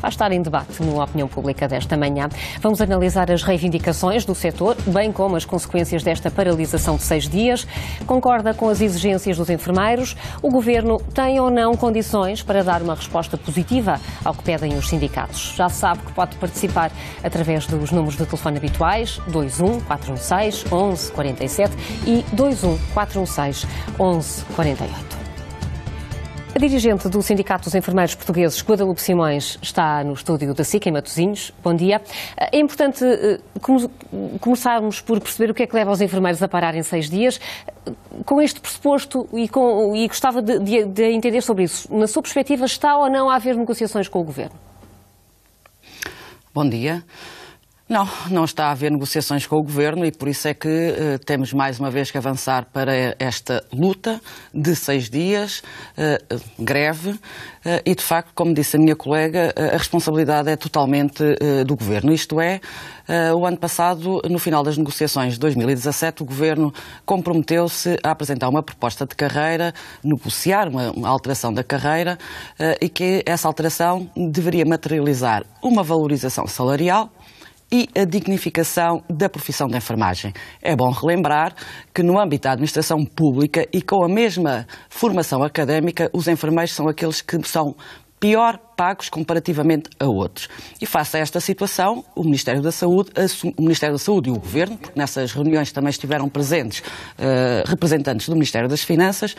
vai estar em debate na opinião pública desta manhã. Vamos analisar as reivindicações do setor, bem como as consequências desta paralisação de seis dias. Concorda com as exigências dos enfermeiros? O Governo tem ou não condições para dar uma resposta positiva ao que pedem os sindicatos? Já sabe que pode participar através dos números de telefone habituais 21 416 1147 e 21 416 1148. A dirigente do Sindicato dos Enfermeiros Portugueses, Guadalupe Simões, está no estúdio da SIC, em Matosinhos. Bom dia. É importante eh, começarmos por perceber o que é que leva os enfermeiros a parar em seis dias. Com este pressuposto, e, com, e gostava de, de, de entender sobre isso, na sua perspectiva, está ou não a haver negociações com o Governo? Bom dia. Não, não está a haver negociações com o Governo e por isso é que uh, temos mais uma vez que avançar para esta luta de seis dias, uh, greve, uh, e de facto, como disse a minha colega, a responsabilidade é totalmente do Governo. Isto é, o ano passado, no final das negociações de 2017, o Governo comprometeu-se a apresentar uma proposta de carreira, negociar uma, uma alteração da carreira e que essa alteração deveria materializar uma valorização salarial e a dignificação da profissão da enfermagem. É bom relembrar que, no âmbito da administração pública e com a mesma formação académica, os enfermeiros são aqueles que são pior pagos comparativamente a outros. E face a esta situação, o Ministério da Saúde, o Ministério da Saúde e o Governo, porque nessas reuniões também estiveram presentes uh, representantes do Ministério das Finanças,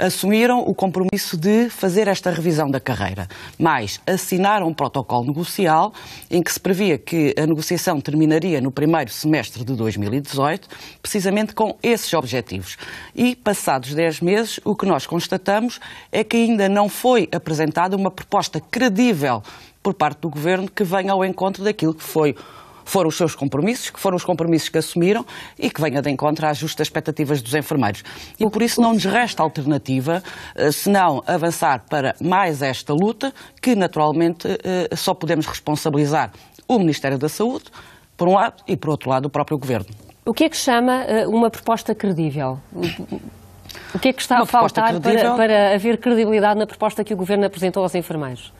assumiram o compromisso de fazer esta revisão da carreira, mas assinaram um protocolo negocial em que se previa que a negociação terminaria no primeiro semestre de 2018, precisamente com esses objetivos. E, passados 10 meses, o que nós constatamos é que ainda não foi apresentada uma proposta credível por parte do Governo que venha ao encontro daquilo que foi foram os seus compromissos, que foram os compromissos que assumiram e que venha de encontro às justas expectativas dos enfermeiros. E por isso não nos resta alternativa eh, senão avançar para mais esta luta, que naturalmente eh, só podemos responsabilizar o Ministério da Saúde, por um lado, e por outro lado, o próprio Governo. O que é que chama eh, uma proposta credível? O que é que está uma a faltar para, para haver credibilidade na proposta que o Governo apresentou aos enfermeiros?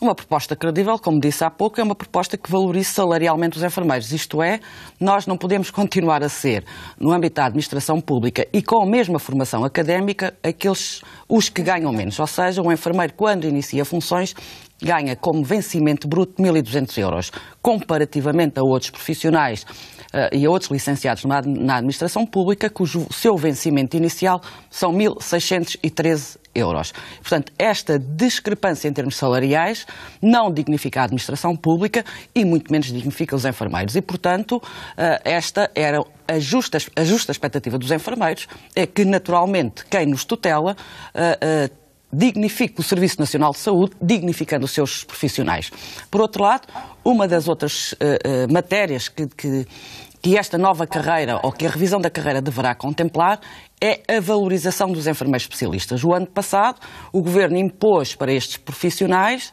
Uma proposta credível, como disse há pouco, é uma proposta que valorize salarialmente os enfermeiros. Isto é, nós não podemos continuar a ser, no âmbito da administração pública e com a mesma formação académica, aqueles os que ganham menos. Ou seja, um enfermeiro, quando inicia funções, ganha como vencimento bruto 1.200 euros, comparativamente a outros profissionais e a outros licenciados na, na administração pública, cujo seu vencimento inicial são 1.613 euros. Portanto, esta discrepância em termos salariais não dignifica a administração pública e muito menos dignifica os enfermeiros. E, portanto, uh, esta era a justa, a justa expectativa dos enfermeiros, é que, naturalmente, quem nos tutela uh, dignifique o Serviço Nacional de Saúde, dignificando os seus profissionais. Por outro lado, uma das outras uh, uh, matérias que, que, que, esta nova carreira, ou que a revisão da carreira deverá contemplar, é a valorização dos enfermeiros especialistas. O ano passado, o Governo impôs para estes profissionais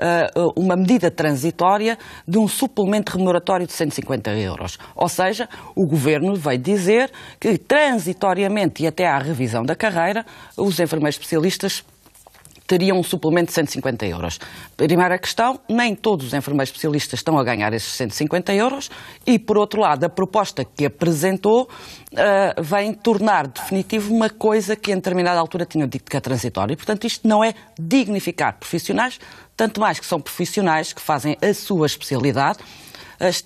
uh, uma medida transitória de um suplemento remuneratório de 150 euros. Ou seja, o Governo veio dizer que transitoriamente e até à revisão da carreira, os enfermeiros especialistas teriam um suplemento de 150 euros. Primeira questão, nem todos os enfermeiros especialistas estão a ganhar esses 150 euros e, por outro lado, a proposta que apresentou uh, vem tornar definitivo uma coisa que, em determinada altura, tinham dito que é transitória. Portanto, isto não é dignificar profissionais, tanto mais que são profissionais que fazem a sua especialidade,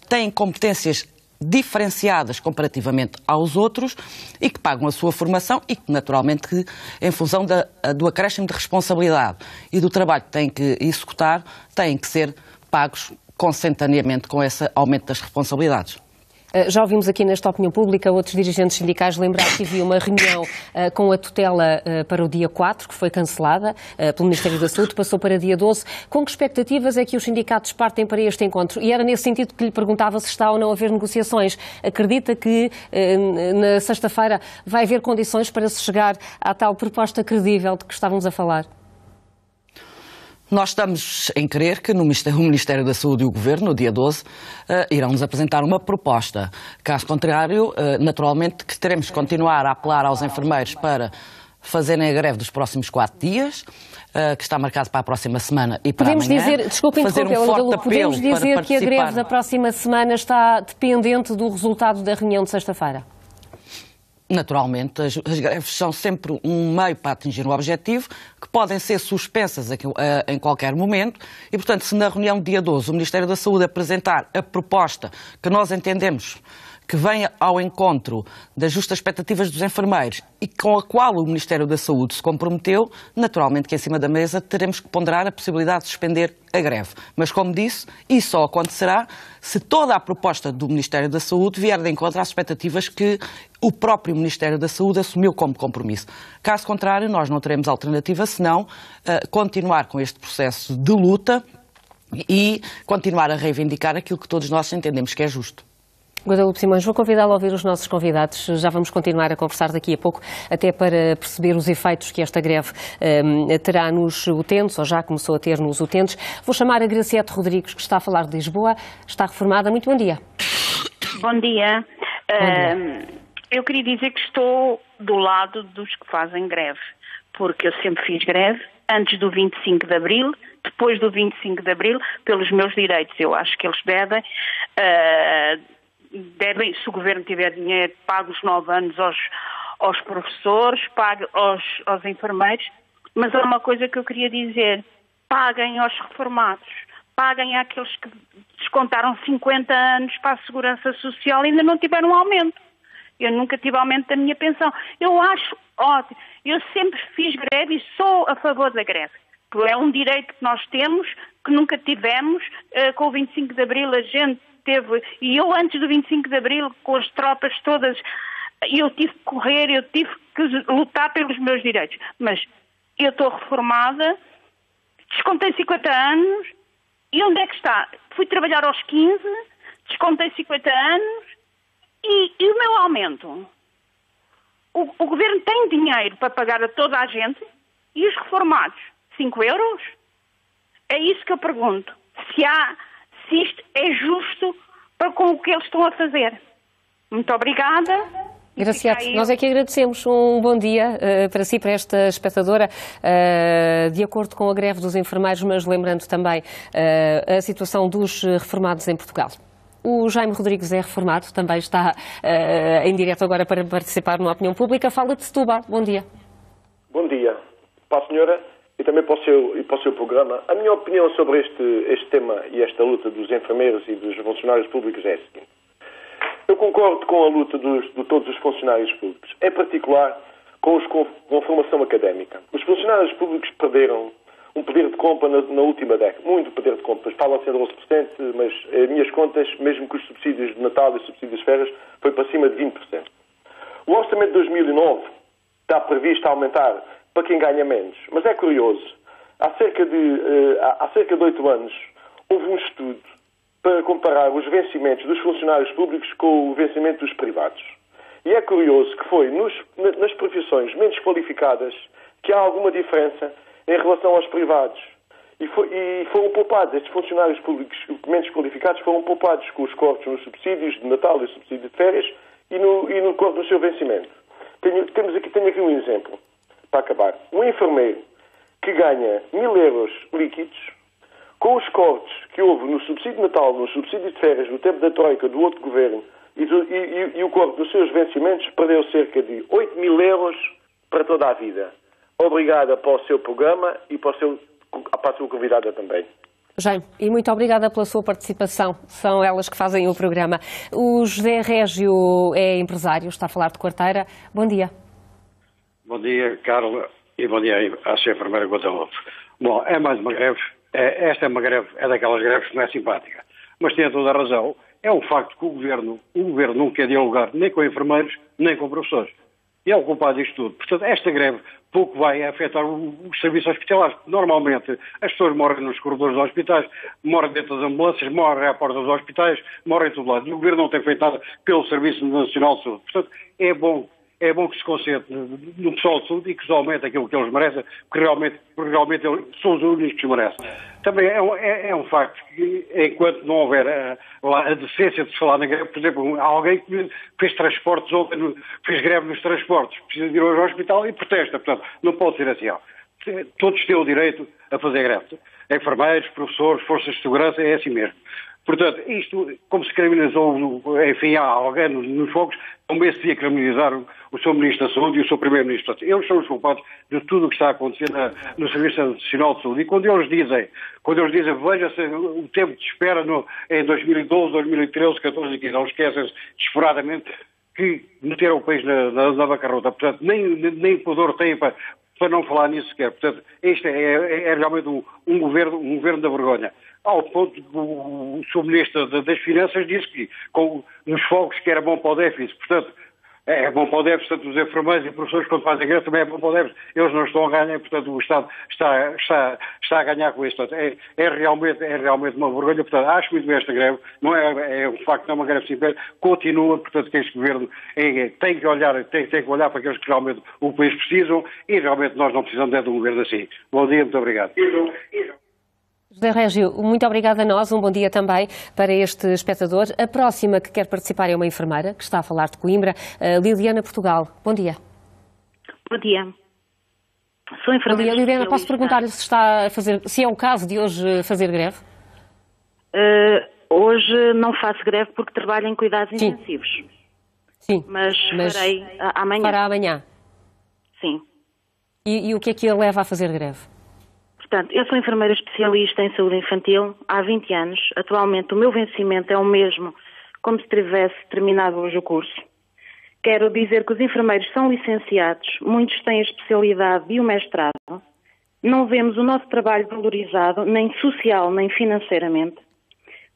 têm competências diferenciadas comparativamente aos outros e que pagam a sua formação e que, naturalmente, que, em função da, do acréscimo de responsabilidade e do trabalho que têm que executar, têm que ser pagos consentaneamente com esse aumento das responsabilidades. Eh, já ouvimos aqui nesta opinião pública outros dirigentes sindicais lembrar que havia uma reunião uh, com a tutela uh, para o dia 4, que foi cancelada pelo Ministério da Saúde, passou para dia 12. Com que expectativas é que os sindicatos partem para este encontro? E era nesse sentido que lhe perguntava se está ou não a haver negociações. Acredita que na sexta-feira vai haver condições para se chegar à tal proposta credível de que estávamos a falar? Nós estamos em crer que no Ministério, o Ministério da Saúde e o Governo, no dia 12, uh, eh, irão nos apresentar uma proposta. Caso contrário, uh, naturalmente que teremos que continuar a apelar aos enfermeiros para fazerem a greve dos próximos quatro dias, uh, que está marcado para a próxima semana e para podemos amanhã. Dizer, desculpe interromper, um podemos dizer que a greve da próxima semana está dependente do resultado da reunião de sexta-feira? Naturalmente, as, as, greves são sempre um meio para atingir um objetivo, que podem ser suspensas aqui, uh, em qualquer momento, e, portanto, se na reunião do dia 12 o Ministério da Saúde apresentar a proposta que nós entendemos que venha ao encontro das justas expectativas dos enfermeiros e com a qual o Ministério da Saúde se comprometeu, naturalmente que em cima da mesa teremos que ponderar a possibilidade de suspender a greve. Mas, como disse, isso só acontecerá se toda a proposta do Ministério da Saúde vier de encontro às expectativas que o próprio Ministério da Saúde assumiu como compromisso. Caso contrário, nós não teremos alternativa senão uh, continuar com este processo de luta e continuar a reivindicar aquilo que todos nós entendemos que é justo. Guadalupe Simões, vou convidá-lo a ouvir os nossos convidados. Já vamos continuar a conversar daqui a pouco, até para perceber os efeitos que esta greve um, terá nos utentes, ou já começou a ter nos utentes. Vou chamar a Graciete Rodrigues, que está a falar de Lisboa, está reformada. Muito bom dia. Bom dia. Bom dia. Uh, eu queria dizer que estou do lado dos que fazem greve, porque eu sempre fiz greve, antes do 25 de Abril, depois do 25 de Abril, pelos meus direitos. Eu acho que eles devem. Uh, devem, se o governo tiver dinheiro, pague os nove anos aos, aos professores, pague aos, aos enfermeiros. Mas há uma coisa que eu queria dizer: paguem aos reformados, paguem àqueles que descontaram 50 anos para a segurança social e ainda não tiveram um aumento. Eu nunca tive aumento da minha pensão. Eu acho ótimo. Eu sempre fiz greve e sou a favor da greve. É um direito que nós temos, que nunca tivemos. Uh, com o 25 de Abril a gente teve, e eu antes do 25 de Abril, com as tropas todas, eu tive que correr, eu tive que lutar pelos meus direitos. Mas eu estou reformada, descontei 50 anos, e onde é que está? Fui trabalhar aos 15, descontei 50 anos, e, e o meu aumento? O, o governo tem dinheiro para pagar a toda a gente, e os reformados? 5 euros? É isso que eu pergunto. Se há se isto é justo para com o que eles estão a fazer. Muito obrigada. Graciete, nós é que agradecemos. Um bom dia uh, para si, para esta espectadora. Uh, de acordo com a greve dos enfermeiros, mas lembrando também uh, a situação dos reformados em Portugal. O Jaime Rodrigues é reformado, também está em direto agora para participar na opinião pública. Fala de Setúbal. Bom dia. Bom dia. Para a senhora, também para o seu, e para o seu programa. A minha opinião sobre este, este tema e esta luta dos enfermeiros e dos funcionários públicos é a seguinte. Eu concordo com a luta dos, de todos os funcionários públicos, em particular com os com, formação académica. Os funcionários públicos perderam um poder de compra na, na, última década, muito poder de compra. Falam ser 12%, mas as minhas contas, mesmo com os subsídios de Natal e os subsídios de férias, foi para cima de 20%. O orçamento de 2009 está previsto aumentar para quem ganha menos. Mas é curioso, há cerca de, uh, há cerca de oito anos houve um estudo para comparar os vencimentos dos funcionários públicos com o vencimento dos privados. E é curioso que foi nos, nas profissões menos qualificadas que há alguma diferença em relação aos privados. E, foi, e, foram poupados, estes funcionários públicos menos qualificados foram poupados com os cortes nos subsídios de Natal e subsídio de férias e no, e no corte do seu vencimento. Tenho, temos aqui, tenho aqui um exemplo para acabar, um enfermeiro que ganha mil euros líquidos, com os cortes que houve no subsídio de Natal, no subsídio de férias, no tempo da Troika, do outro governo, e, do, e, e, e o corte dos seus vencimentos, perdeu cerca de 8 mil euros para toda a vida. Obrigada para o seu programa e para, o seu, para a sua convidada também. Jaime, e muito obrigada pela sua participação. São elas que fazem o programa. O José Régio é empresário, está a falar de quarteira. Bom dia. Bom dia, Carla, e bom dia à sua enfermeira Guadalupe. Bom, é mais uma greve. É, esta é uma greve, é daquelas greves que não é simpática. Mas tem toda a razão. É um facto que o governo, o governo não quer dialogar nem com enfermeiros, nem com professores. E é o culpado disto tudo. Portanto, esta greve pouco vai afetar os serviços hospitalares. Normalmente, as pessoas morrem nos corredores dos hospitais, morrem dentro das ambulâncias, morrem à porta dos hospitais, morrem em todo lado. E o governo não tem feito nada pelo Serviço Nacional de Saúde. Portanto, é bom é bom que se concentre no pessoal de saúde e que se aumente aquilo que eles merecem, porque realmente, porque realmente são os únicos que merecem. Também é, é, é, um facto que, enquanto não houver a, a, decência de se falar na greve, por exemplo, alguém que fez transportes ontem, fez greve nos transportes, precisa de ir ao hospital e protesta. Portanto, não pode ser assim. Ó. Todos têm o direito a fazer greve. Enfermeiros, professores, forças de segurança, é assim mesmo. Portanto, isto, como se criminalizou, enfim, há alguém nos fogos, também se devia criminalizar o Sr. Ministro da Saúde e o Sr. Primeiro-Ministro. Eles são os culpados de tudo o que está a acontecer na, no Serviço Nacional de Saúde. E quando eles dizem, quando eles dizem, veja-se o tempo de espera no, em 2012, 2013, 14 e 15, não esquecem-se desesperadamente que meteram o país na, na, na bancarrota. Portanto, nem, nem pudor têm para, para não falar nisso sequer. Portanto, este é, é, é realmente um, um, governo, um governo da vergonha ao ponto que o Sr. Ministro das Finanças disse que com, nos fogos que era bom para o déficit. Portanto, é bom para o déficit, portanto, os enfermeiros e professores, quando fazem greve, também é bom para o déficit. Eles não estão a ganhar, portanto, o Estado está, está, está a ganhar com isso. Portanto, é, é, realmente, é realmente uma vergonha. Portanto, acho muito bem esta greve. Não é, é um facto, não é uma greve simples. Continua, portanto, que este governo é, tem, que olhar, tem, tem que olhar para aqueles que realmente o país precisam e realmente nós não precisamos de um governo assim. Bom dia, muito obrigado. José Régio, muito obrigada a nós, um bom dia também para este espectador. A próxima que quer participar é uma enfermeira, que está a falar de Coimbra, Liliana Portugal. Bom dia. Bom dia. Sou enfermeira. Liliana, posso perguntar-lhe se, está a fazer, se é o caso de hoje fazer greve? Uh, hoje não faço greve porque trabalho em cuidados Sim. intensivos. Sim. Mas, Mas farei amanhã. Para amanhã. Sim. E, e o que é que a leva a fazer greve? Portanto, eu sou enfermeira especialista em saúde infantil há 20 anos. Atualmente o meu vencimento é o mesmo como se tivesse terminado hoje o curso. Quero dizer que os enfermeiros são licenciados, muitos têm a especialidade e o mestrado. Não vemos o nosso trabalho valorizado, nem social, nem financeiramente.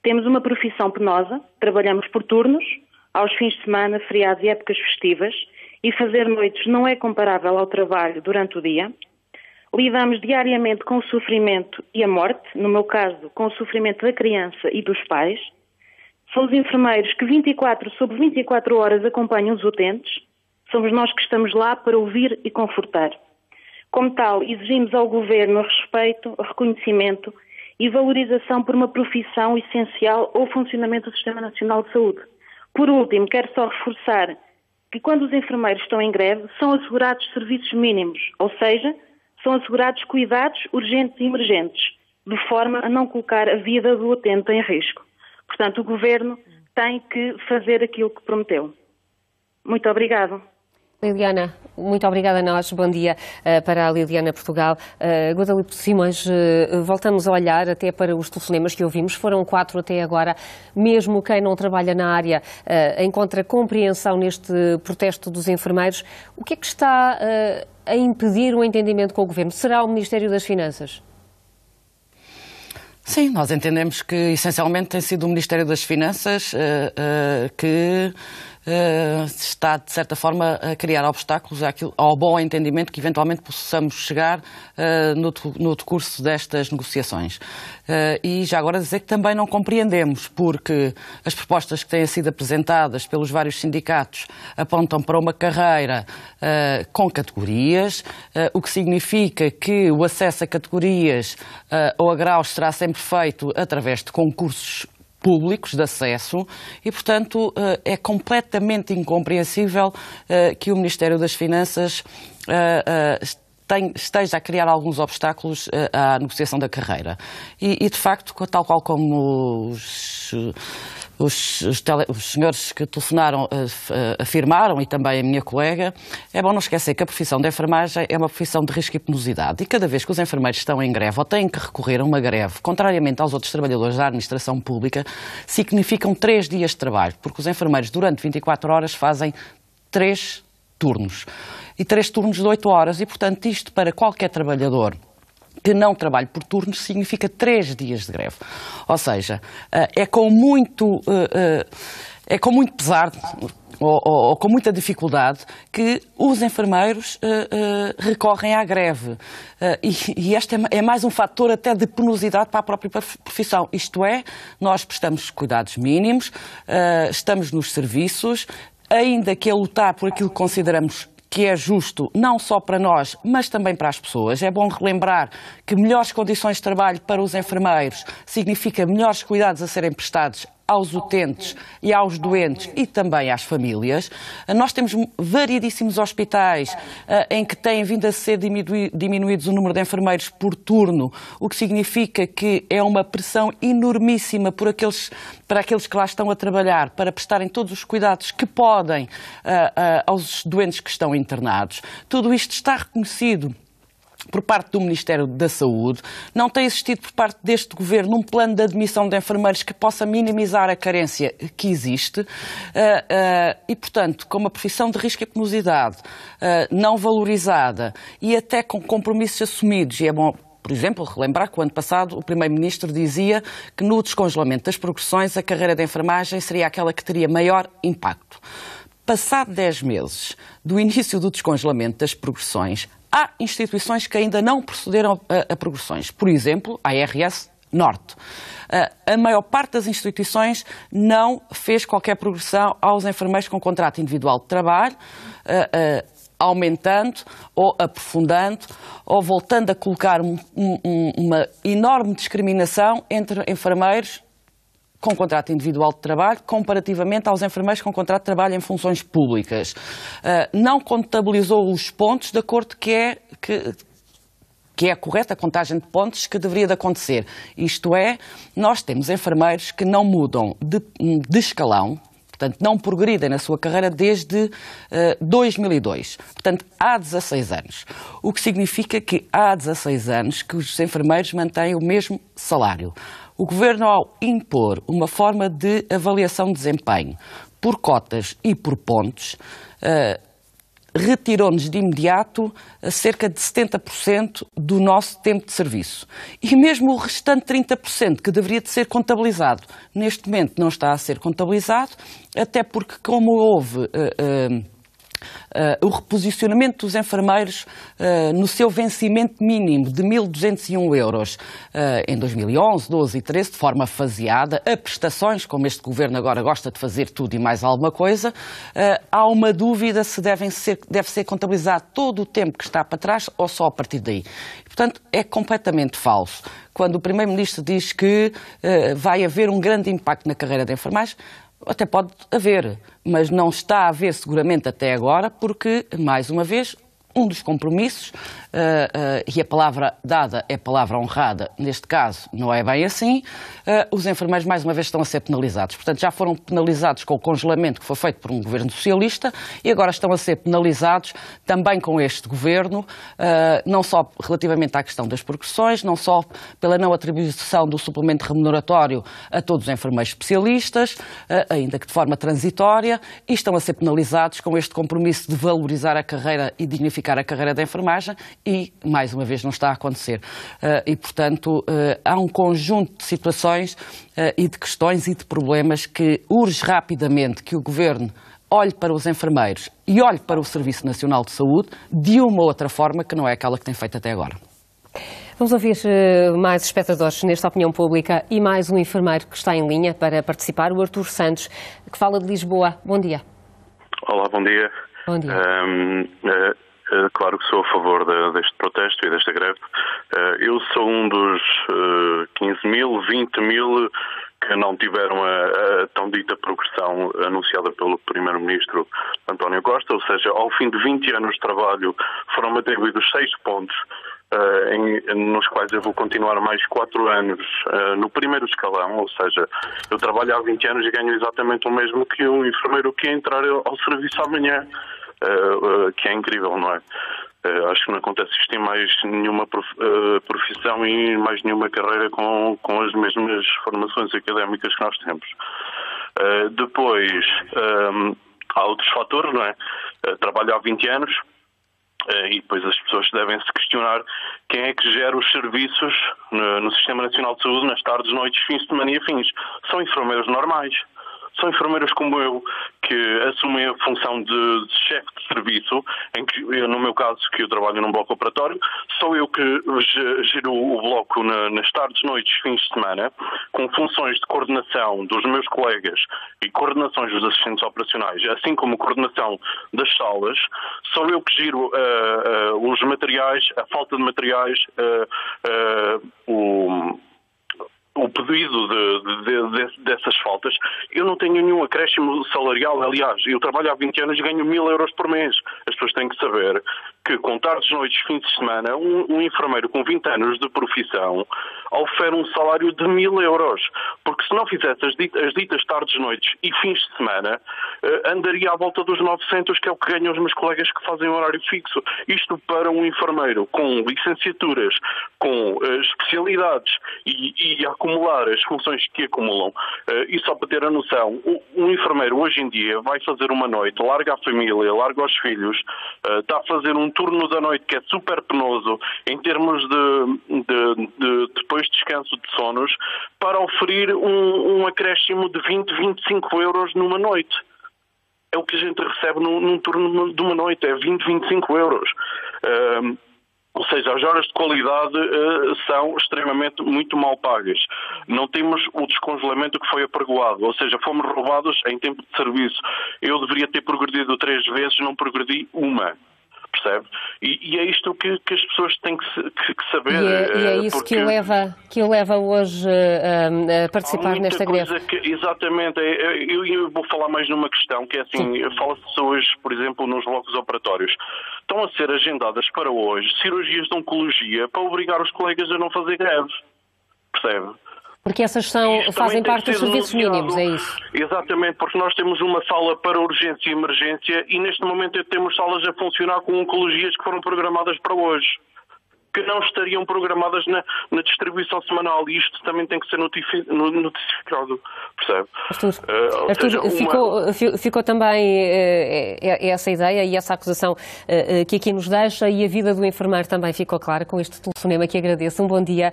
Temos uma profissão penosa, trabalhamos por turnos, aos fins de semana, feriados e épocas festivas, e fazer noites não é comparável ao trabalho durante o dia. Lidamos diariamente com o sofrimento e a morte, no meu caso, com o sofrimento da criança e dos pais. Somos enfermeiros que 24 sobre 24 horas acompanham os utentes. Somos nós que estamos lá para ouvir e confortar. Como tal, exigimos ao Governo respeito, reconhecimento e valorização por uma profissão essencial ao funcionamento do Sistema Nacional de Saúde. Por último, quero só reforçar que quando os enfermeiros estão em greve, são assegurados serviços mínimos, ou seja, são assegurados cuidados urgentes e emergentes, de forma a não colocar a vida do utente em risco. Portanto, o Governo tem que fazer aquilo que prometeu. Muito obrigado. Liliana, muito obrigada a nós. Bom dia uh, para a Liliana Portugal. Uh, Guadalupe Simões, uh, voltamos a olhar até para os telefonemas que ouvimos. Foram quatro até agora. Mesmo quem não trabalha na área encontra compreensão neste protesto dos enfermeiros. O que é que está a impedir o entendimento com o Governo? Será o Ministério das Finanças? Sim, nós entendemos que essencialmente tem sido o Ministério das Finanças que Uh, está, de certa forma, a criar obstáculos àquilo, ao bom entendimento que eventualmente possamos chegar uh, no, no decurso destas negociações. Uh, e já agora dizer que também não compreendemos, porque as propostas que têm sido apresentadas pelos vários sindicatos apontam para uma carreira com categorias, o que significa que o acesso a categorias ou a graus será sempre feito através de concursos públicos de acesso e, portanto, eh, é completamente incompreensível eh, que o Ministério das Finanças eh, esteja a criar alguns obstáculos à negociação da carreira. E, de facto, tal qual como os os, os, tele, os senhores que telefonaram uh, uh, afirmaram, e também a minha colega, é bom não esquecer que a profissão de enfermagem é uma profissão de risco e penosidade. E cada vez que os enfermeiros estão em greve ou têm que recorrer a uma greve, contrariamente aos outros trabalhadores da administração pública, significam três dias de trabalho, porque os enfermeiros durante 24 horas fazem três turnos. E três turnos de 8 horas. E, portanto, isto para qualquer trabalhador que não trabalho por turnos significa três dias de greve. Ou seja, eh, é com muito, eh, eh, é com muito pesar ou, ou, ou, com muita dificuldade que os enfermeiros recorrem à greve. E, e, este é, é, mais um fator até de penosidade para a própria profissão. Isto é, nós prestamos cuidados mínimos, estamos nos serviços, ainda que a lutar por aquilo que consideramos que é justo não só para nós, mas também para as pessoas. É bom relembrar que melhores condições de trabalho para os enfermeiros significa melhores cuidados a serem prestados aos utentes e aos doentes e também às famílias. Nós temos variedíssimos hospitais uh, em que têm vindo a ser diminuídos o número de enfermeiros por turno, o que significa que é uma pressão enormíssima por aqueles, para aqueles que lá estão a trabalhar, para prestarem todos os cuidados que podem uh, uh, aos doentes que estão internados. Tudo isto está reconhecido por parte do Ministério da Saúde, não tem existido por parte deste Governo um plano de admissão de enfermeiros que possa minimizar a carência que existe uh, uh, e, portanto, com uma profissão de risco e penosidade uh, não valorizada e até com compromissos assumidos, e é bom por exemplo, relembrar que o ano passado o Primeiro-Ministro dizia que no descongelamento das progressões a carreira de enfermagem seria aquela que teria maior impacto. Passado 10 meses do início do descongelamento das progressões, Há instituições que ainda não procederam a, a progressões. Por exemplo, a RS Norte. A maior parte das instituições não fez qualquer progressão aos enfermeiros com contrato individual de trabalho, aumentando ou aprofundando ou voltando a colocar uma enorme discriminação entre enfermeiros com contrato individual de trabalho, comparativamente aos enfermeiros com contrato de trabalho em funções públicas. Uh, não contabilizou os pontos de acordo que é que, que é a correta contagem de pontos que deveria de acontecer. Isto é, nós temos enfermeiros que não mudam de, de escalão, portanto, não progridem na sua carreira desde uh, ah, 2002. Portanto, há 16 anos. O que significa que há 16 anos que os enfermeiros mantêm o mesmo salário. O Governo, ao impor uma forma de avaliação de desempenho por cotas e por pontos, uh, retirou-nos de imediato cerca de 70% do nosso tempo de serviço. E mesmo o restante 30% que deveria de ser contabilizado, neste momento não está a ser contabilizado, até porque como houve... Uh, uh, Uh, o reposicionamento dos enfermeiros uh, no seu vencimento mínimo de 1.201 euros uh, em 2011, 12 e 13, de forma faseada, a prestações, como este governo agora gosta de fazer tudo e mais alguma coisa, há uma dúvida se devem ser, deve ser contabilizado todo o tempo que está para trás ou só a partir daí. Portanto, é completamente falso. Quando o Primeiro-Ministro diz que vai haver um grande impacto na carreira de enfermagem, até pode haver, mas não está a haver seguramente até agora, porque, mais uma vez, um dos compromissos, uh, uh, e a palavra dada é palavra honrada, neste caso não é bem assim, uh, os enfermeiros mais uma vez estão a ser penalizados. Portanto, já foram penalizados com o congelamento que foi feito por um governo socialista e agora estão a ser penalizados também com este governo, não só relativamente à questão das progressões, não só pela não atribuição do suplemento remuneratório a todos os enfermeiros especialistas, ainda que de forma transitória, e estão a ser penalizados com este compromisso de valorizar a carreira e dignificar a carreira da enfermagem e, mais uma vez, não está a acontecer. Uh, e, portanto, uh, há um conjunto de situações uh, e de questões e de problemas que urge rapidamente que o Governo olhe para os enfermeiros e olhe para o Serviço Nacional de Saúde de uma outra forma que não é aquela que tem feito até agora. Vamos ouvir mais espectadores nesta opinião pública e mais um enfermeiro que está em linha para participar, o Artur Santos, que fala de Lisboa. Bom dia. Olá, bom dia. Bom dia. Um, uh, eh, claro que sou a favor de, deste protesto e desta greve. Eh, eu sou um dos 15 eh, mil, 20 mil que não tiveram a, a, tão dita progressão anunciada pelo Primeiro-Ministro António Costa, ou seja, ao fim de 20 anos de trabalho foram atribuídos seis pontos Uh, em, nos quais eu vou continuar mais quatro anos uh, no primeiro escalão, ou seja, eu trabalho há 20 anos e ganho exatamente o mesmo que um enfermeiro que entrar ao serviço amanhã. Eh, que é incrível, não é? Uh, acho que não acontece isto em mais nenhuma profissão e mais nenhuma carreira com, com as mesmas formações académicas que nós temos. Depois, há outros fatores, não é? trabalho há 20 anos e depois as pessoas devem se questionar quem é que gera os serviços no Sistema Nacional de Saúde nas tardes, noites, fins de semana e afins. São enfermeiros normais São enfermeiros como eu que assumem a função de, de chefe de serviço, em que, eu, no meu caso, que eu trabalho num bloco operatório, sou eu que giro o bloco na, nas tardes, noites, fins de semana, com funções de coordenação dos meus colegas e coordenações dos assistentes operacionais, assim como coordenação das salas. Sou eu que giro uh, uh, os materiais, a falta de materiais, uh, o o pedido de, de, de, dessas faltas, eu não tenho nenhum acréscimo salarial. Aliás, eu trabalho há 20 anos e ganho mil euros por mês. As pessoas têm que saber que, com tardes, noites, fins de semana, um, um enfermeiro com 20 anos de profissão oferece um salário de mil euros. Porque se não fizesse as ditas, as ditas tardes, noites e fins de semana, uh, andaria à volta dos 900, que é o que ganham os meus colegas que fazem horário fixo. Isto para um enfermeiro com licenciaturas, com uh, especialidades e, e acumular as funções que acumulam. Uh, e só para ter a noção, um enfermeiro hoje em dia vai fazer uma noite, larga a família, larga os filhos, uh, está a fazer um turno da noite que é super penoso em termos de, de, de depois de descanso de sonos, para oferir um, um acréscimo de 20, 25 euros numa noite é o que a gente recebe num, num, turno de uma noite, é 20, 25 euros. Uh, ou seja, as horas de qualidade uh, são extremamente muito mal pagas. Não temos o descongelamento que foi apregoado, ou seja, fomos roubados em tempo de serviço. Eu deveria ter progredido três vezes, não progredi uma percebe? E, e, é isto que, que, as pessoas têm que, que, que saber. E é, e é eh, isso que o, leva, que o leva hoje uh, a participar nesta greve. Exatamente. É, é, eu, eu, vou falar mais numa questão que é assim, fala-se hoje, por exemplo, nos blocos operatórios. Estão a ser agendadas para hoje cirurgias de oncologia para obrigar os colegas a não fazer greves. Percebe? Porque essas são, fazem parte dos serviços mínimos, é isso? Exatamente, porque nós temos uma sala para urgência e emergência e neste momento temos salas a funcionar com oncologias que foram programadas para hoje que não estariam programadas na, na distribuição semanal e isto também tem que ser notificado, percebe? Artur, uh, Artur seja, ficou, uma... ficou também uh, essa ideia e essa acusação uh, que aqui nos deixa e a vida do enfermeiro também ficou clara com este telefonema que agradeço. Um bom dia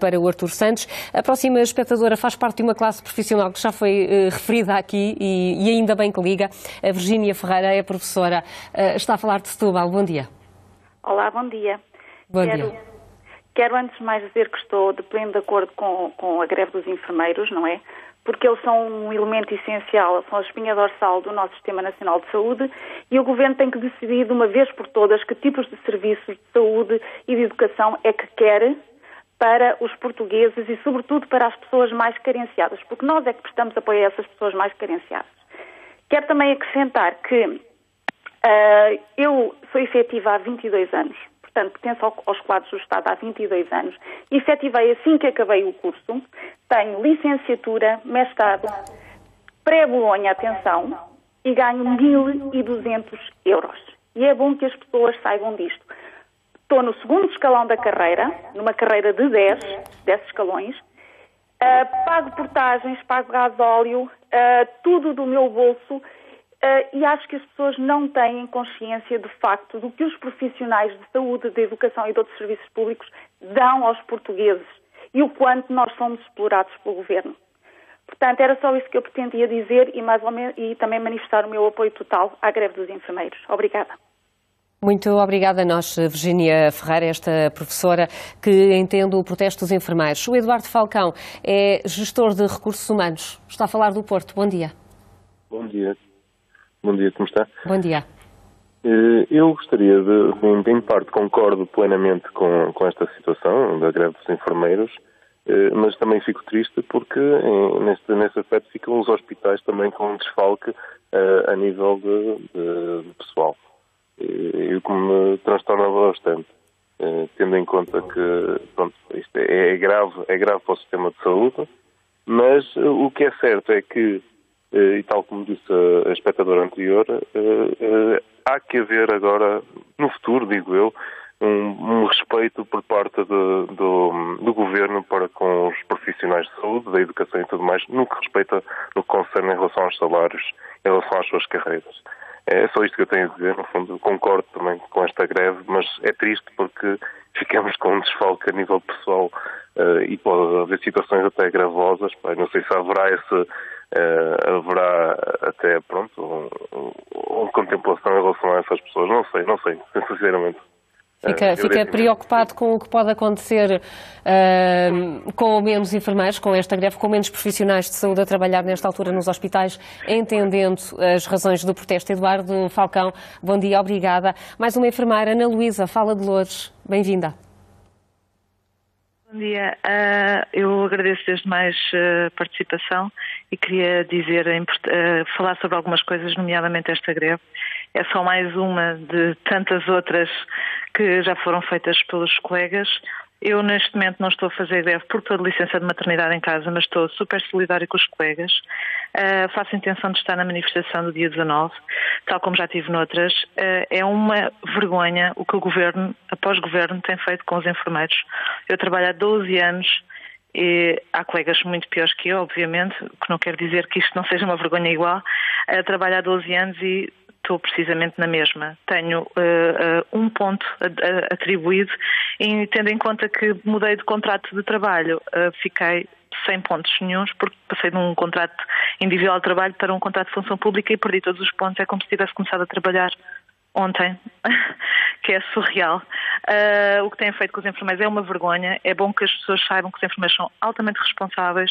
para o Artur Santos. A próxima espectadora faz parte de uma classe profissional que já foi referida aqui e, e, ainda bem que liga. A Virgínia Ferreira é professora, está a falar de Setúbal. Bom dia. Olá, bom dia. Bom quero, dia. Quero antes de mais dizer que estou de pleno de acordo com, com a greve dos enfermeiros, não é? Porque eles são um elemento essencial, são a espinha dorsal do nosso Sistema Nacional de Saúde e o Governo tem que decidir de uma vez por todas que tipos de serviços de saúde e de educação é que quer para os portugueses e, sobretudo, para as pessoas mais carenciadas, porque nós é que prestamos apoio a essas pessoas mais carenciadas. Quero também acrescentar que uh, eu sou efetiva há 22 anos portanto, pertenço aos quadros do Estado há 22 anos. Efetivei assim que acabei o curso. Tenho licenciatura, mestrado, pré-Bolonha, atenção, e ganho 1.200 euros. E é bom que as pessoas saibam disto. Estou no segundo escalão da carreira, numa carreira de 10, 10 escalões. Uh, pago portagens, pago gasóleo, uh, tudo do meu bolso e acho que as pessoas não têm consciência de facto do que os profissionais de saúde, de educação e de outros serviços públicos dão aos portugueses e o quanto nós somos explorados pelo governo. Portanto, era só isso que eu pretendia dizer e, mais ou menos, e também manifestar o meu apoio total à greve dos enfermeiros. Obrigada. Muito obrigada a nós, Virginia Ferreira, esta professora que entende o protesto dos enfermeiros. O Eduardo Falcão é gestor de recursos humanos. Está a falar do Porto. Bom dia. Bom dia. Bom dia, como está? Bom dia. Eh, eu gostaria de, em parte, concordo plenamente com, com esta situação da greve dos enfermeiros, eh, mas também fico triste porque neste, nesse aspecto ficam os hospitais também com um desfalque uh, a nível de, de, pessoal. E o que me transtorna bastante, tendo em conta que pronto, isto é, é, grave, é grave para o sistema de saúde, mas o que é certo é que eh, e tal como disse a espectadora anterior, eh, eh, há que haver agora, no futuro, digo eu, um, um respeito por parte do, do, do, governo para com os profissionais de saúde, da educação e tudo mais, no que respeita, no que concerne em relação aos salários, em relação às suas carreiras. É só isto que eu tenho a dizer, no fundo, concordo também com esta greve, mas é triste porque ficamos com um desfalque a nível pessoal uh, e pode haver situações até gravosas, pá, não sei se haverá esse uh, haverá até, pronto, um, um, contemplação em relação a essas pessoas. Não sei, não sei, sinceramente. Fica, uh, fica preocupado com o que pode acontecer uh, com menos enfermeiros, com esta greve, com menos profissionais de saúde a trabalhar nesta altura nos hospitais, entendendo as razões do protesto. Eduardo Falcão, bom dia, obrigada. Mais uma enfermeira, Ana Luísa, fala de Lourdes, bem-vinda. Bom dia. Uh, eu agradeço desde mais a uh, participação e queria dizer, uh, falar sobre algumas coisas, nomeadamente esta greve. É só mais uma de tantas outras que já foram feitas pelos colegas. Eu, neste momento, não estou a fazer greve por toda licença de maternidade em casa, mas estou super solidária com os colegas. Uh, faço intenção de estar na manifestação do dia 19, tal como já tive noutras. Uh, é uma vergonha o que o governo, após governo, tem feito com os enfermeiros. Eu trabalho há 12 anos e há colegas muito piores que eu, obviamente, que não quer dizer que isto não seja uma vergonha igual. Uh, trabalho há 12 anos e estou precisamente na mesma. Tenho uh, uh, um ponto atribuído e tendo em conta que mudei de contrato de trabalho, uh, fiquei sem pontos nenhums, porque passei de um contrato individual de trabalho para um contrato de função pública e perdi todos os pontos. É como se tivesse começado a trabalhar ontem, que é surreal. Uh, o que têm feito com os enfermeiros é uma vergonha. É bom que as pessoas saibam que os enfermeiros são altamente responsáveis.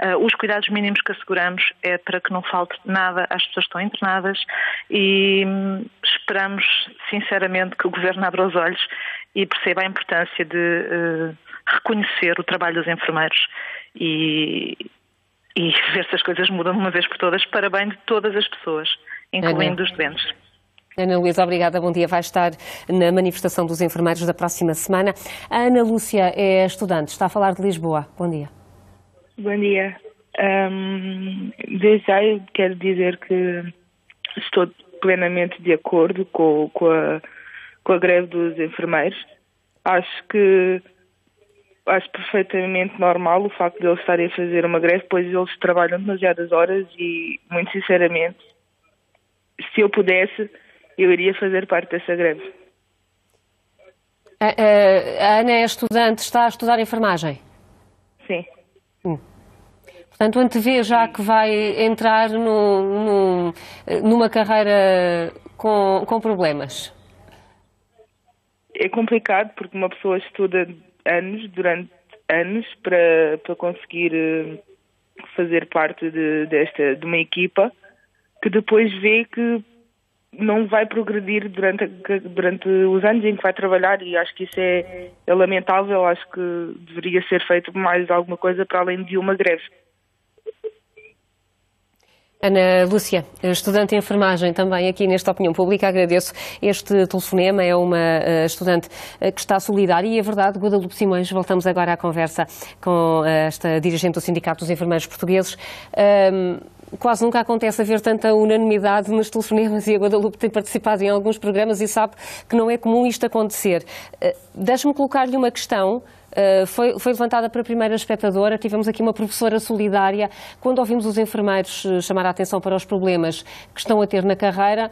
Uh, os cuidados mínimos que asseguramos é para que não falte nada às pessoas que estão internadas e hum, esperamos, sinceramente, que o Governo abra os olhos e perceba a importância de uh, reconhecer o trabalho dos enfermeiros e, e ver se as coisas mudam de uma vez por todas para bem de todas as pessoas, incluindo os doentes. Ana Luísa, obrigada. Bom dia. Vai estar na manifestação dos enfermeiros da próxima semana. A Ana Lúcia é estudante, está a falar de Lisboa. Bom dia. Bom dia. Um, desde já eu quero dizer que estou plenamente de acordo com, com, a, com a greve dos enfermeiros. Acho que acho perfeitamente normal o facto de eles estarem a fazer uma greve, pois eles trabalham demasiadas horas e, muito sinceramente, se eu pudesse, eu iria fazer parte dessa greve. A, a, a Ana é estudante, está a estudar enfermagem? Sim. Hum. Portanto, antevê já que vai entrar no, no, numa carreira com, com problemas? É complicado porque uma pessoa estuda anos, durante anos, para, para conseguir eh, fazer parte de, desta, de uma equipa que depois vê que não vai progredir durante, durante os anos em que vai trabalhar e acho que isso é, é lamentável. Acho que deveria ser feito mais alguma coisa para além de uma greve. Ana Lúcia, estudante em enfermagem também aqui nesta Opinião Pública, agradeço este telefonema, é uma uh, estudante uh, que está solidária e é verdade, Guadalupe Simões, voltamos agora à conversa com uh, esta dirigente do Sindicato dos Enfermeiros Portugueses. Ehm, quase nunca acontece haver tanta unanimidade nos telefonemas e a Guadalupe tem participado em alguns programas e sabe que não é comum isto acontecer. Deixe-me colocar-lhe uma questão. Uh, foi, foi, levantada para a primeira espectadora. Tivemos aqui uma professora solidária. Quando ouvimos os enfermeiros uh, chamar a atenção para os problemas que estão a ter na carreira,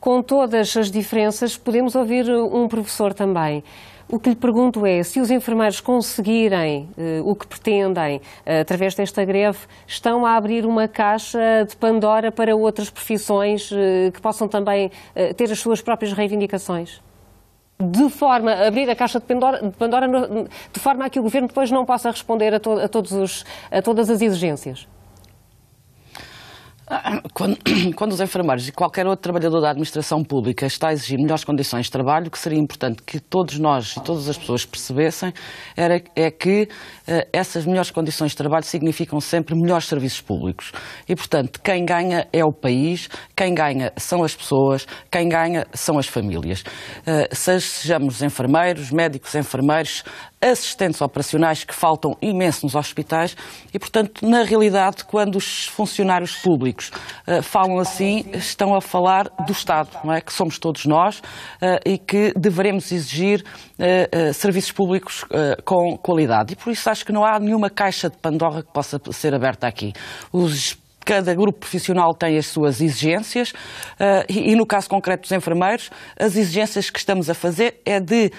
com todas as diferenças, podemos ouvir um professor também. O que lhe pergunto é se os enfermeiros conseguirem uh, o que pretendem através desta greve, estão a abrir uma caixa de Pandora para outras profissões que possam também ter as suas próprias reivindicações? De forma a abrir a caixa de Pandora, de, Pandora, de forma a que o governo depois não possa responder a, to, a, todos os, a todas as exigências? Quando, quando, os enfermeiros e qualquer outro trabalhador da administração pública está a exigir melhores condições de trabalho, o que seria importante que todos nós e todas as pessoas percebessem era, é que uh, essas melhores condições de trabalho significam sempre melhores serviços públicos. E, portanto, quem ganha é o país, quem ganha são as pessoas, quem ganha são as famílias. Uh, sejamos enfermeiros, médicos, enfermeiros, assistentes operacionais que faltam imenso nos hospitais e, portanto, na realidade, quando os funcionários públicos uh, falam assim, estão a falar do Estado, não é? Que somos todos nós uh, e que deveremos exigir uh, serviços públicos com qualidade. E por isso acho que não há nenhuma caixa de Pandora que possa ser aberta aqui. Os cada grupo profissional tem as suas exigências e, no caso concreto dos enfermeiros, as exigências que estamos a fazer é de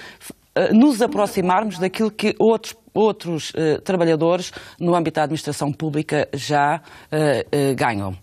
nos aproximarmos daquilo que outros outros trabalhadores no âmbito da administração pública já ganham.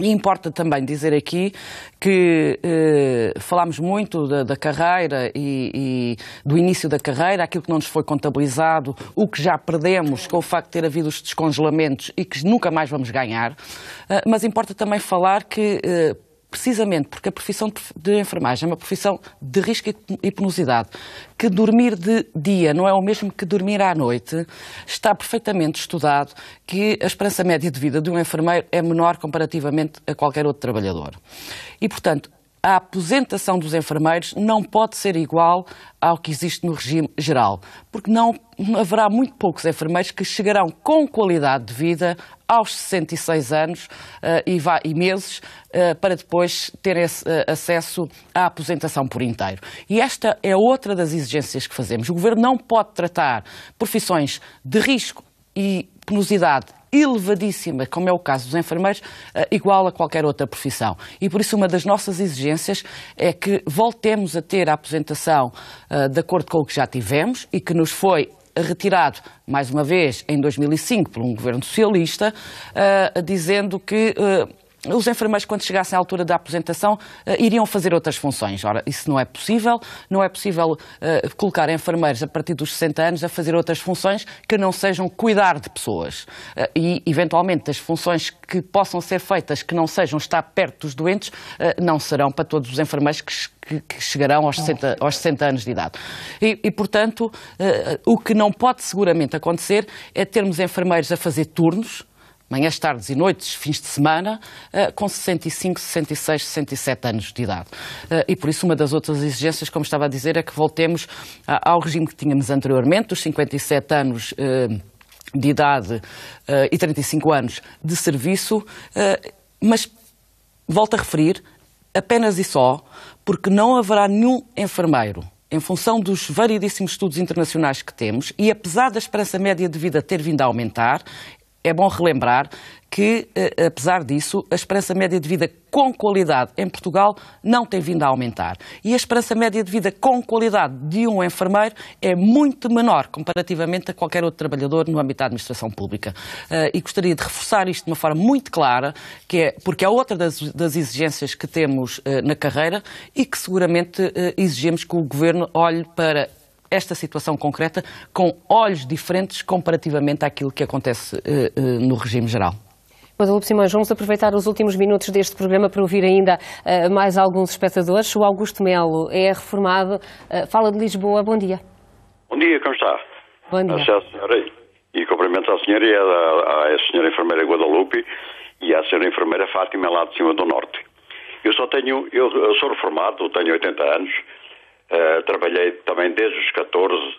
E importa também dizer aqui que eh, falámos muito da, da carreira e, e, do início da carreira, aquilo que não nos foi contabilizado, o que já perdemos com o facto de ter havido os descongelamentos e que nunca mais vamos ganhar. Uh, mas importa também falar que uh, precisamente porque a profissão de enfermagem é uma profissão de risco e penosidade, que dormir de dia não é o mesmo que dormir à noite, está perfeitamente estudado que a esperança média de vida de um enfermeiro é menor comparativamente a qualquer outro trabalhador. E, portanto, a aposentação dos enfermeiros não pode ser igual ao que existe no regime geral, porque não haverá muito poucos enfermeiros que chegarão com qualidade de vida aos 66 anos uh, e, meses uh, para depois ter uh, acesso à aposentação por inteiro. E esta é outra das exigências que fazemos. O Governo não pode tratar profissões de risco e penosidade elevadíssima, como é o caso dos enfermeiros, eh, igual a qualquer outra profissão. E por isso uma das nossas exigências é que voltemos a ter a aposentação eh, de acordo com o que já tivemos e que nos foi retirado, mais uma vez, em 2005, por um governo socialista, uh, dizendo que uh, os enfermeiros, quando chegassem à altura da aposentação, uh, iriam fazer outras funções. Ora, isso não é possível. Não é possível uh, colocar enfermeiros a partir dos 60 anos a fazer outras funções que não sejam cuidar de pessoas. Uh, e, eventualmente, as funções que possam ser feitas que não sejam estar perto dos doentes, não serão para todos os enfermeiros que, que, que chegarão aos 60, aos 60, anos de idade. E, e portanto, o que não pode seguramente acontecer é termos enfermeiros a fazer turnos manhãs, tardes e noites, fins de semana, eh, com 65, 66, 67 anos de idade. Eh, e por isso uma das outras exigências, como estava a dizer, é que voltemos ao regime que tínhamos anteriormente, os 57 anos eh, de idade e 35 anos de serviço, mas volto a referir, apenas e só, porque não haverá nenhum enfermeiro em função dos variedíssimos estudos internacionais que temos, e apesar da esperança média de vida ter vindo a aumentar, é bom relembrar que, eh, apesar disso, a esperança média de vida com qualidade em Portugal não tem vindo a aumentar. E a esperança média de vida com qualidade de um enfermeiro é muito menor comparativamente a qualquer outro trabalhador no âmbito da administração pública. Uh, e gostaria de reforçar isto de uma forma muito clara, que é, porque é outra das, exigências que temos uh, na carreira e que seguramente exigimos que o Governo olhe para esta situação concreta com olhos diferentes comparativamente àquilo que acontece uh, uh, no regime geral. Guadalupe Simões, vamos aproveitar os últimos minutos deste programa para ouvir ainda uh, mais alguns espectadores. O Augusto Melo é reformado, fala de Lisboa. Bom dia. Bom dia, como está? Bom dia. A senhora, e cumprimento à senhora e à, à senhora enfermeira Guadalupe e à senhora enfermeira Fátima lá de cima do Norte. Eu só tenho, eu, eu sou reformado, tenho 80 anos, Uh, trabalhei também desde os 14,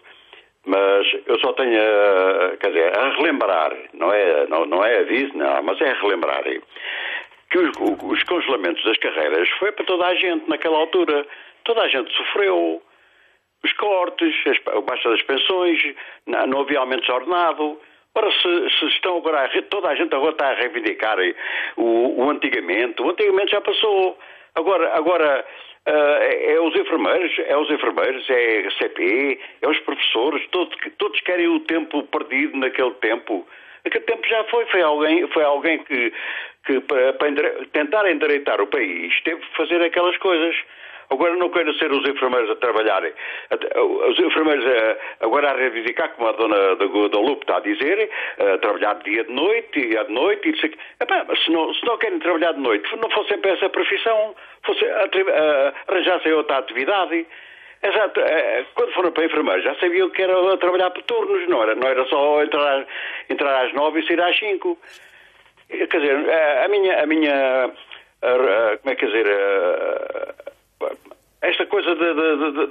mas eu só tenho, uh, quer dizer, a relembrar, não é, não, não é aviso, não, mas é a relembrar que os, os, congelamentos das carreiras foi para toda a gente naquela altura. Toda a gente sofreu. Os cortes, as, o baixa das pensões, não, não havia aumento de ordenado. Ora, se, se, estão agora, a, toda a gente agora está a reivindicar o, o antigamente, o antigamente já passou. Agora, agora Uh, é, os enfermeiros, é os enfermeiros, é a CP, é os professores, todos, todos querem o tempo perdido naquele tempo. Aquele tempo já foi, foi alguém, foi alguém que, que para, para tentar endireitar o país teve que fazer aquelas coisas. Agora não quero ser os enfermeiros a trabalharem. Os enfermeiros eh, agora a reivindicar, como a dona da Guadalupe está a dizer, a trabalhar de dia de noite e à noite. E Epá, se, não, se não querem trabalhar de noite, não fosse sempre essa profissão, fosse arranjassem outra atividade. Exato. Eh, quando foram para enfermeiros já sabiam que era trabalhar por turnos, não era, não era só entrar, entrar às nove e sair às cinco. Quer dizer, eh, a minha, a minha, como é que dizer, esta coisa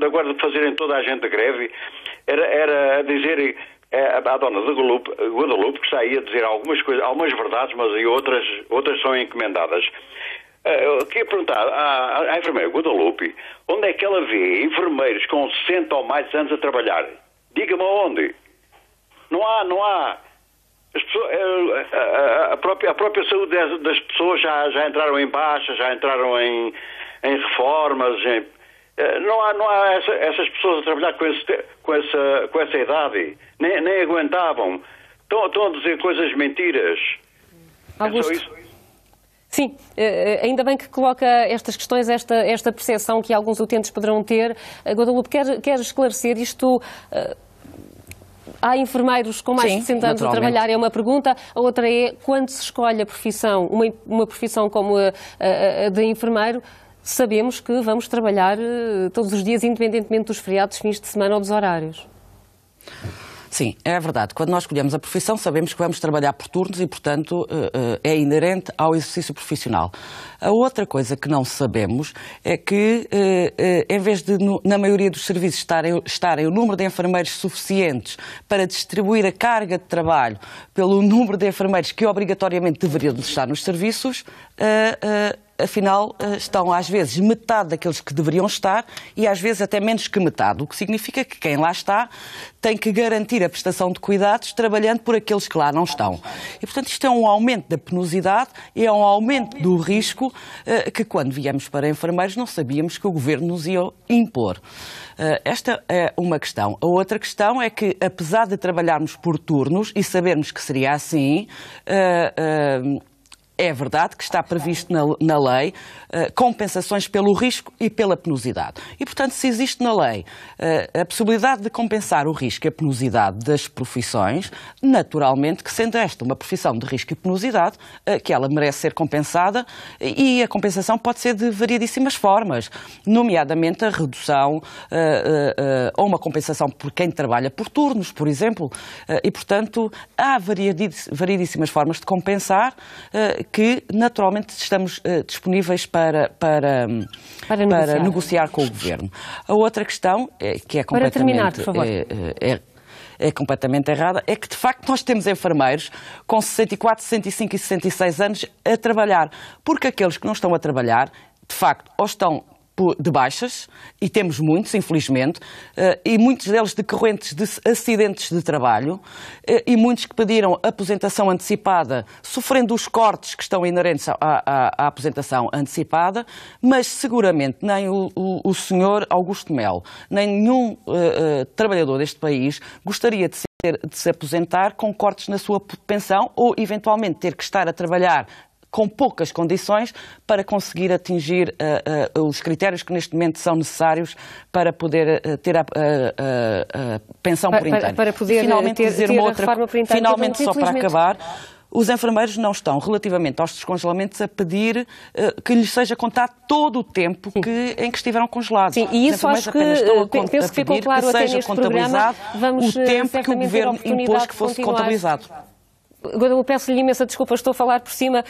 agora de fazerem toda a gente a greve era, era dizer é, a dona de Guadalupe, que aí a dizer algumas coisas, algumas verdades, mas e outras, outras são encomendadas. Eh, eu queria perguntar à, à enfermeira Guadalupe onde é que ela vê enfermeiros com 60 ou mais anos a trabalhar? Diga-me onde. Não há, não há. Pessoas, eh, a, a, própria, a própria saúde das pessoas já, já entraram em baixa, já entraram em, em reformas, em Eh, não há, não há essa, essas pessoas a trabalhar com, esse, com, essa, com essa idade. Nem, nem aguentavam. Estão, estão, a dizer coisas mentiras. Augusto. É só isso. Sim, eh, eh, ainda bem que coloca estas questões, esta, esta percepção que alguns utentes poderão ter. Guadalupe, quer, quer esclarecer isto? Há enfermeiros com mais Sim, de 60 anos a trabalhar, é uma pergunta. A outra é, quando se escolhe a profissão, uma, uma profissão como a, a, a de enfermeiro, sabemos que vamos trabalhar eh, todos os dias, independentemente dos feriados, fins de semana ou dos horários. Sim, é verdade. Quando nós escolhemos a profissão, sabemos que vamos trabalhar por turnos e, portanto, eh, eh, é inerente ao exercício profissional. A outra coisa que não sabemos é que, em vez de, na maioria dos serviços, estarem, estarem o número de enfermeiros suficientes para distribuir a carga de trabalho pelo número de enfermeiros que obrigatoriamente deveriam estar nos serviços, afinal, eh, estão às vezes metade daqueles que deveriam estar e às vezes até menos que metade, o que significa que quem lá está tem que garantir a prestação de cuidados trabalhando por aqueles que lá não estão. E, portanto, isto é um aumento da penosidade e é um aumento do risco eh, que, quando viemos para enfermeiros, não sabíamos que o governo nos ia impor. Eh, esta é uma questão. A outra questão é que, apesar de trabalharmos por turnos e sabermos que seria assim, é verdade que está previsto na, na lei uh, compensações pelo risco e pela penosidade. E, portanto, se existe na lei uh, a possibilidade de compensar o risco e a penosidade das profissões, naturalmente que sendo esta uma profissão de risco e penosidade, uh, que ela merece ser compensada e a compensação pode ser de variedíssimas formas, nomeadamente a redução ou uma compensação por quem trabalha por turnos, por exemplo. e, portanto, há variedíssimas formas de compensar que naturalmente estamos uh, disponíveis para, para, para, negociar. para, negociar. com o Governo. A outra questão, é, que é completamente... Para terminar, por favor. É, é, é completamente errada, é que de facto nós temos enfermeiros com 64, 65 e 66 anos a trabalhar, porque aqueles que não estão a trabalhar, de facto, ou estão de baixas, e temos muitos, infelizmente, eh, e muitos deles decorrentes de acidentes de trabalho, eh, e muitos que pediram aposentação antecipada, sofrendo os cortes que estão inerentes à, à, à aposentação antecipada, mas seguramente nem o, o, o senhor Augusto Melo, nem nenhum uh, trabalhador deste país gostaria de, ser, de se aposentar com cortes na sua pensão ou, eventualmente, ter que estar a trabalhar com poucas condições para conseguir atingir uh, uh, os critérios que neste momento são necessários para poder uh, ter a, a, pensão para, por inteiro. Para, poder e finalmente ter, dizer ter uma outra, finalmente só para acabar, os enfermeiros não estão, relativamente aos descongelamentos, a pedir uh, que lhes seja contado todo o tempo que, em que estiveram congelados. Sim, e isso acho que, penso que ficou claro que até neste programa. Vamos, o tempo que o Governo impôs que fosse contabilizado. Guadalupe, peço-lhe imensa desculpa, estou a falar por cima.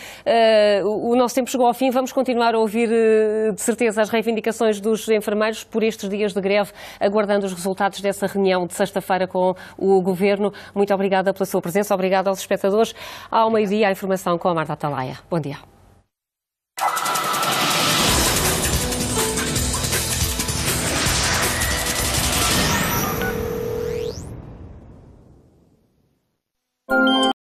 Uh, o nosso tempo chegou ao fim. Vamos continuar a ouvir, uh, de certeza, as reivindicações dos enfermeiros por estes dias de greve, aguardando os resultados dessa reunião de sexta-feira com o Governo. Muito obrigada pela sua presença, obrigada aos espectadores. Ao meio-dia, a informação com a Marta Atalaia. Bom dia.